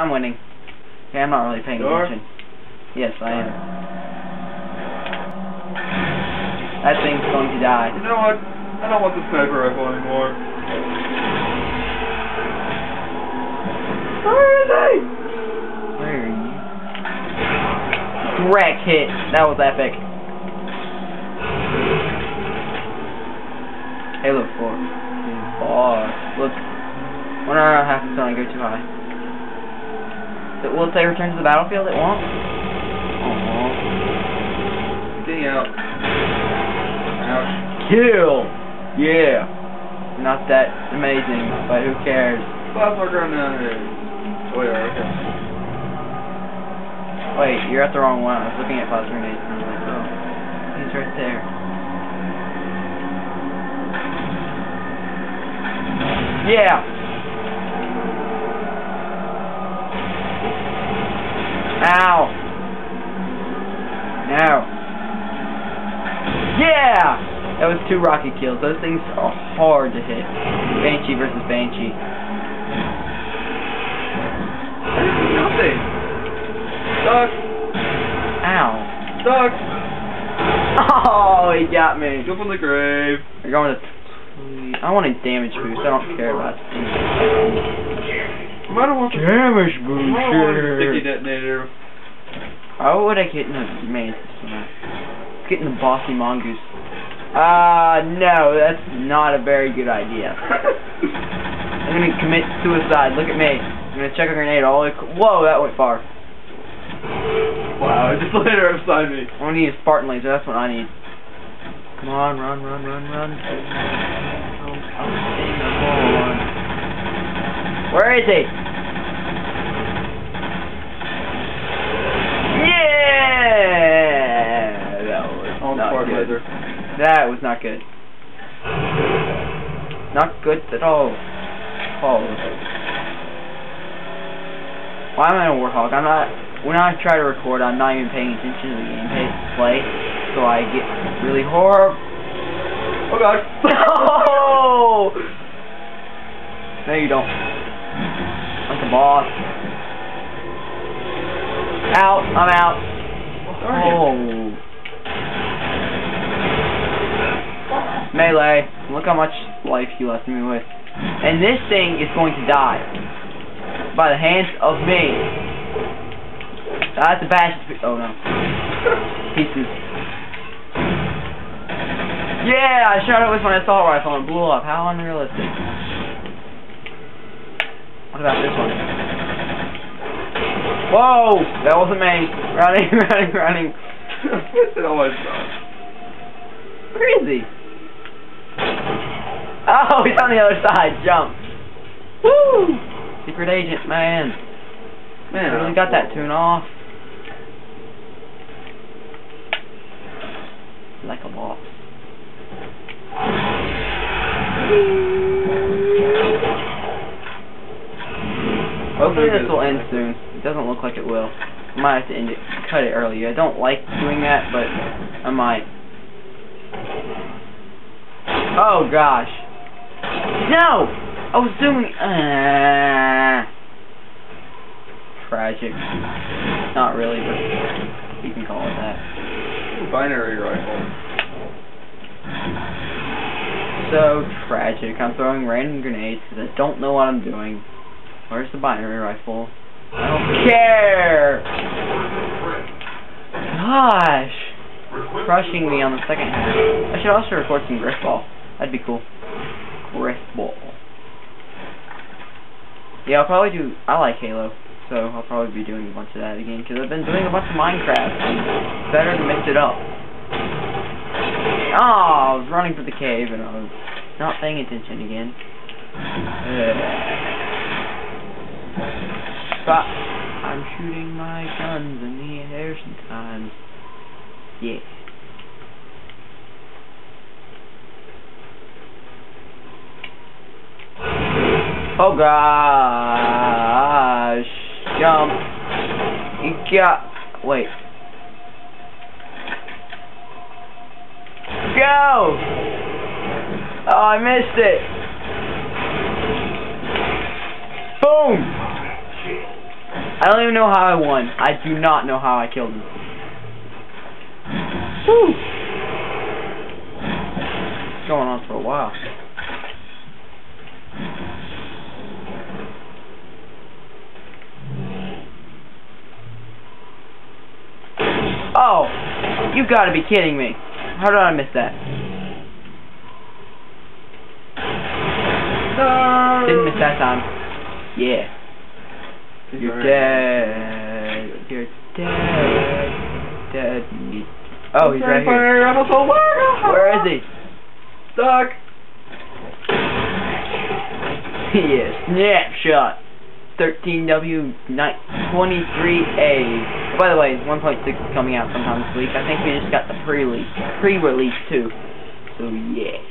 I'm winning. Okay, I'm not really paying Sure? attention. Yes, I am. That thing's going to die. You know what? I don't want the sniper rifle anymore. Where is he? Where are you? Direct hit. That was epic. Halo 4. Boss. Look. Wonder what happens when I go too high. It- Will it say return to the battlefield? It won't? Aww. Uh-huh. Getting out. Ouch. Kill! Yeah! Not that amazing, but who cares? Plasma grenade. Oh yeah, okay. Wait, you're at the wrong one. I was looking at plasma grenades and I was like, oh, he's right there. Yeah! Ow! No. Yeah! That was two rocket kills. Those things are hard to hit. Banshee versus Banshee. Nothing. Duck. Ow. Duck. Oh, he got me. Go on the grave. We're going to. I want a damage boost. I don't care about I don't want the damage I don't want a sticky detonator. How would I get in the main system? Get the bossy mongoose. Uh, no, that's not a very good idea. I'm gonna commit suicide. Look at me. I'm gonna check a grenade all the way. Whoa, that went far. wow, just laid her beside me. I want to use Spartan laser. That's what I need. Come on, run, run, run, run. Come on. Where is he? Yeah! That was On not good. That was not good. Not good at all. Oh. Why am I a Warhawk? I'm not. When I try to record, I'm not even paying attention to the gameplay, so I get really horrible. Oh god. Oh! No, you don't. Boss. Out. I'm out. Oh. Melee. Look how much life you left me with. And this thing is going to die. By the hands of me. Ah, That's a bash. Oh no. Pieces. Yeah, I shot it with my assault rifle and it blew up. How unrealistic. What about this one? Whoa! That wasn't me. Running, running, running. it always does. Where is he? Oh, he's on the other side. Jump. Woo! Secret agent, man. Man, I really got that tune off. Like a boss. Hopefully this will end soon. It doesn't look like it will. I might have to end it, cut it early. I don't like doing that, but I might. Oh gosh. No! I was doing. Uh, tragic. Not really, but you can call it that. Binary rifle. So tragic. I'm throwing random grenades because I don't know what I'm doing. Where's the binary rifle? I don't care! Gosh! Crushing me on the second half. I should also record some Grifball. That'd be cool. Grifball. Yeah, I'll probably do... I like Halo, so I'll probably be doing a bunch of that again, because I've been doing a bunch of Minecraft. Better to mix it up. Oh, I was running for the cave, and I was not paying attention again. Ugh. I'm shooting my guns in the air sometimes. Yeah. Oh gosh. Jump. You got. Wait. Go! Oh, I missed it. Boom! I don't even know how I won. I do not know how I killed him. Woo! It's going on for a while. Oh! You gotta be kidding me. How did I miss that? Didn't miss that time. Yeah. You're dead. You're dead. Dead. Oh, he's right here. Fire, I'm a soul. Where is he? Stuck. yeah, snapshot. 13W23A. By the way, 1.6 is coming out sometime this week. I think we just got the pre-release, pre-release too. So yeah.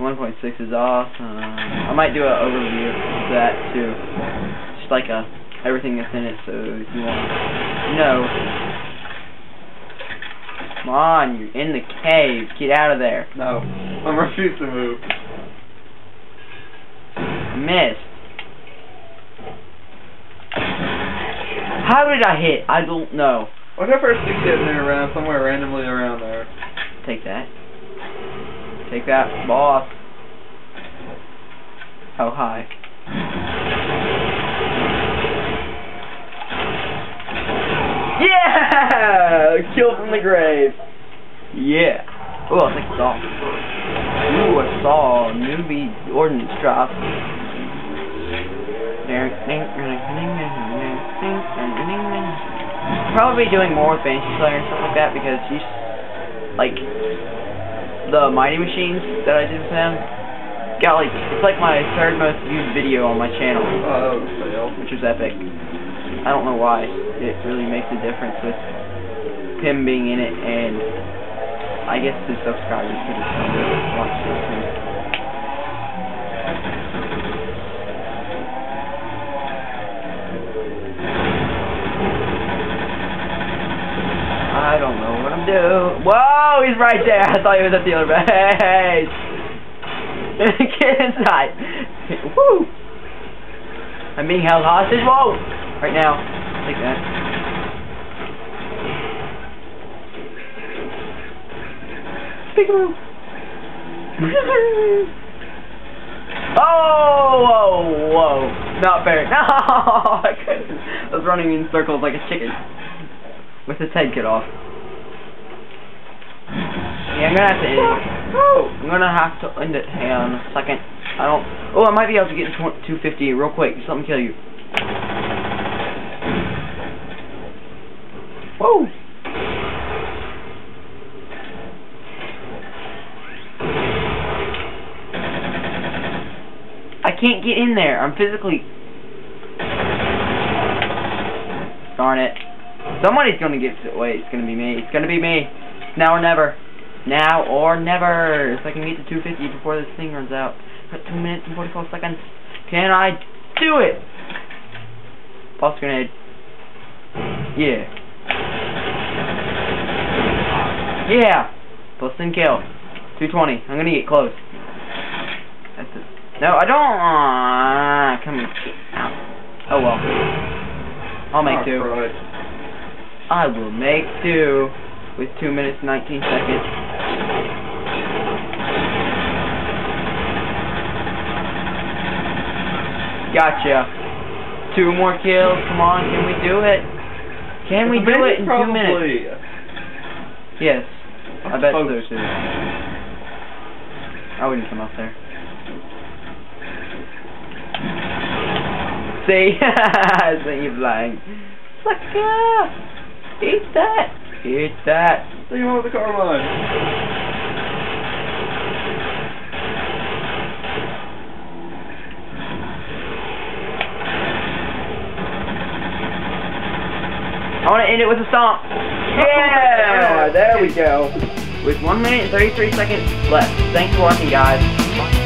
1.6 is awesome. I might do an overview of that too. Just like a everything that's in it. So if you want know. Come on, you're in the cave. Get out of there. No. I'm refused to move. Missed. How did I hit? I don't know. What if I stick getting there around somewhere randomly around there? Take that. Take that, boss. Oh, hi. Yeah! Kill from the grave. Yeah. Oh, I think it's off. Ooh, I saw a newbie ordnance drop. Probably doing more with Banshee Slayer and stuff like that because she's like the Mighty Machines that I did with them got like it's like my third most viewed video on my channel, Oh, that was a fail. which is epic. I don't know why. It really makes a difference with him being in it and I guess the subscribers could have come to watch this too. I don't know what I'm doing. Whoa, he's right there. I thought he was at the other base. Get inside. Woo. I'm being held hostage. Whoa. Right now. Take that. Peekaboo. oh, whoa, whoa. Not fair. No, I couldn't. I was running in circles like a chicken. With his head cut off. Yeah, I'm gonna have to end it. Oh. I'm gonna have to end it. Hang on a second. I don't. Oh, I might be able to get to 250 real quick. Just let me kill you. Whoa! I can't get in there. I'm physically. Darn it. Somebody's gonna get it. Wait, it's gonna be me. It's gonna be me. Now or never. Now or never. If I can get to 250 before this thing runs out. Got 2 minutes and 44 seconds. Can I do it? Pulse grenade. Yeah. Yeah. Plus and kill. 220. I'm gonna get close. That's it. No, I don't. Uh, come out. Oh well. I'll make Oh. Christ. I will make two with 2 minutes 19 seconds. Gotcha. Two more kills. Come on, can we do it? Can we do it in two minutes? Yes. I bet so too. I wouldn't come up there. See? See you flying. Sucker! Eat that! Eat that! Take him over the carbine. I want to end it with a stomp. Yeah! There we go. With 1 minute and 33 seconds left. Thanks for watching, guys.